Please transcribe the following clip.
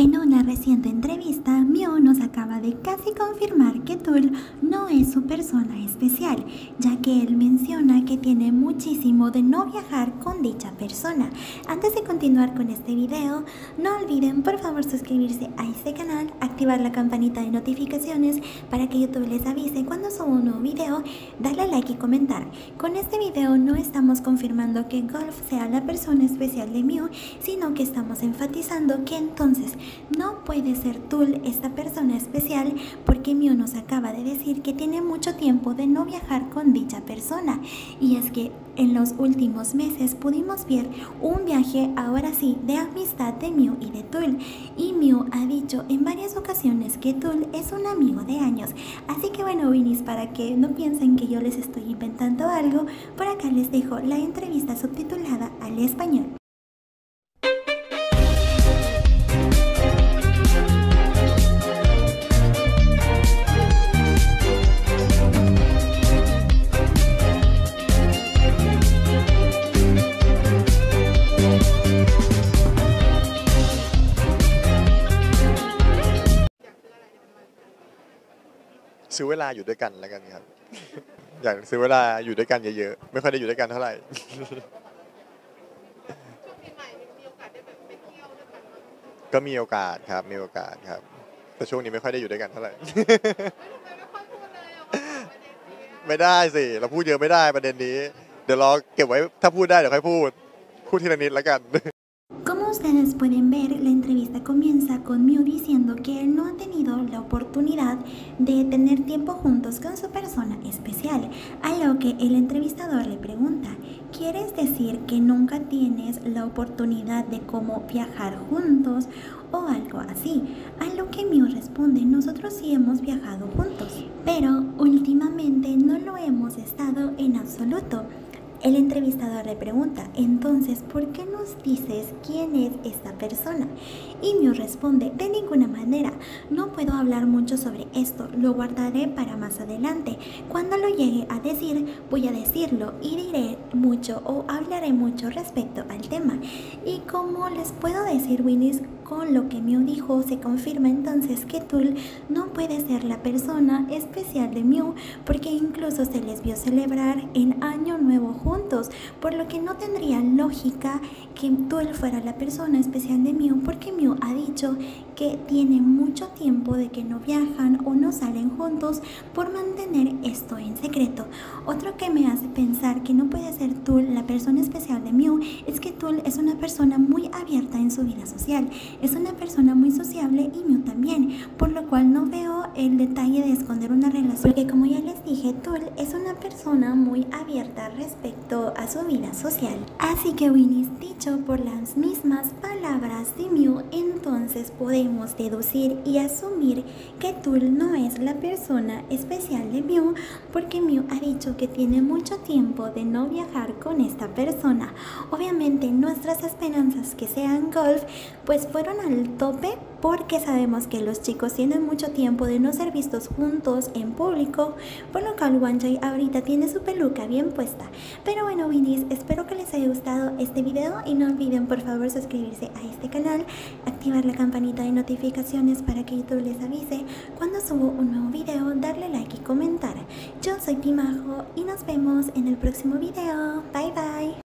En una reciente entrevista, Mew nos acaba de casi confirmar que Tul no es su persona especial, ya que él menciona que tiene muchísimo de no viajar con dicha persona. Antes de continuar con este video, no olviden por favor suscribirse a este canal, activar la campanita de notificaciones para que YouTube les avise cuando subo un nuevo video, darle like y comentar. Con este video no estamos confirmando que Golf sea la persona especial de Mew, sino que estamos enfatizando que entonces no puede ser Tul esta persona especial porque Mio nos acaba de decir que tiene mucho tiempo de no viajar con dicha persona. Y es que en los últimos meses pudimos ver un viaje ahora sí de amistad de Mew y de Tul. Y Mew ha dicho en varias ocasiones que Tul es un amigo de años. Así que bueno, Winnie's, para que no piensen que yo les estoy inventando algo, por acá les dejo la entrevista subtitulada al español. ซื้อเวลาอยู่ด้วยกันแล้วกันครับ อยากซื้อเวลาอยู่ด้วยกันเยอะๆ ไม่ค่อยได้อยู่ด้วยกันเท่าไหร่ ช่วงปีใหม่มีโอกาสได้แบบไปเที่ยวด้วยกันไหมก็มีโอกาสครับ มีโอกาสครับ แต่ช่วงนี้ไม่ค่อยได้อยู่ด้วยกันเท่าไหร่ เฮ้ยทำไมไม่ค่อยพูดเลยอะว่าแบบประเด็นนี้อะไม่ได้สิ เราพูดเยอะไม่ได้ประเด็นนี้ เดี๋ยวรอเก็บไว้ถ้าพูดได้เดี๋ยวค่อยพูด พูดทีละนิดแล้วกัน Como ustedes pueden ver, la entrevista comienza con Mew diciendo que él no ha tenido la oportunidad de tener tiempo juntos con su persona especial, a lo que el entrevistador le pregunta, ¿quieres decir que nunca tienes la oportunidad de cómo viajar juntos o algo así? A lo que Mew responde, nosotros sí hemos viajado juntos, pero últimamente no lo hemos estado en absoluto. El entrevistador le pregunta, entonces, ¿por qué nos dices quién es esta persona? Y Mew responde, de ninguna manera, no puedo hablar mucho sobre esto, lo guardaré para más adelante. Cuando lo llegue a decir, voy a decirlo y diré mucho o hablaré mucho respecto al tema. Y como les puedo decir, Winnie's, con lo que Mew dijo, se confirma entonces que Tul no puede ser la persona especial de Mew, porque incluso se les vio celebrar en Año Nuevo juntos, por lo que no tendría lógica que Tul fuera la persona especial de Mew, porque Mew ha dicho que tiene mucho tiempo de que no viajan o no salen juntos por mantener esto en secreto. Otro que me hace pensar que no puede ser Tul la persona especial de Mew es que Tul es una persona muy abierta en su vida social, es una persona muy sociable y Mew también, por lo cual no veo el detalle de esconder una relación, porque como ya les dije, Tul es una persona muy abierta respecto a su vida social. Así que Winnie, dicho por las mismas palabras de Mew, entonces podemos deducir y asumir que Tul no es la persona especial de Mew, porque Mew ha dicho que tiene mucho tiempo de no viajar con esta persona. Obviamente nuestras esperanzas que sean golf pues fueron al tope porque sabemos que los chicos tienen mucho tiempo de no ser vistos juntos en público, por lo cual Wanjay ahorita tiene su peluca bien puesta. Pero bueno, Winnies, espero que les haya gustado este video y no olviden por favor suscribirse a este canal, activar la campanita de notificaciones para que YouTube les avise cuando subo un nuevo video, darle like y comentar. Yo soy Timajo y nos vemos en el próximo video. Bye bye.